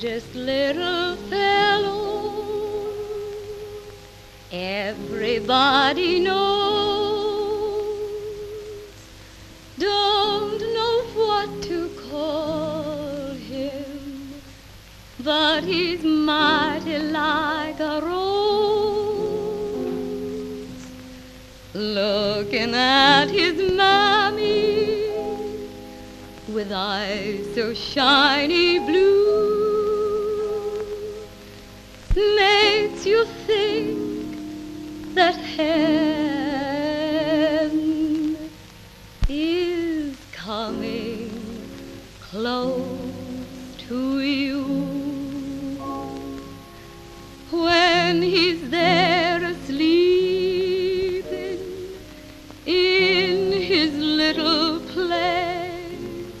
sweetest little fellow everybody knows. Don't know what to call him, but he's mighty like a rose. Looking at his mammy with eyes so shiny blue makes you think that heaven is coming close to you when he's there asleep in his little place.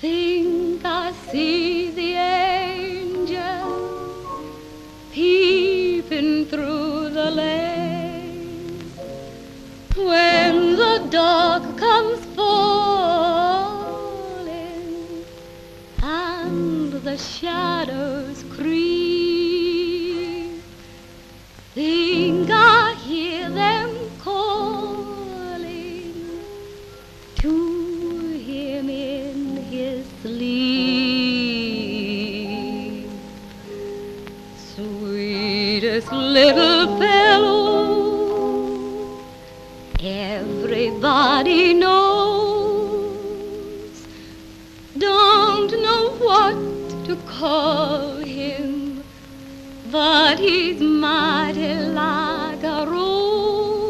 Think I see When the dark comes falling and the shadows creep, think I hear them calling to him in his sleep. Sweetest little fellow, everybody knows. Don't know what to call him, but he's mighty like a rose.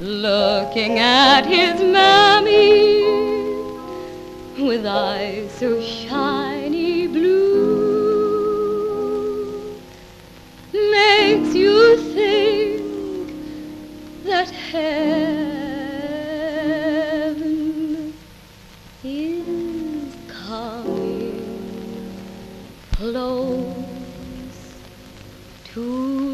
Looking at his mammy with eyes so shiny close to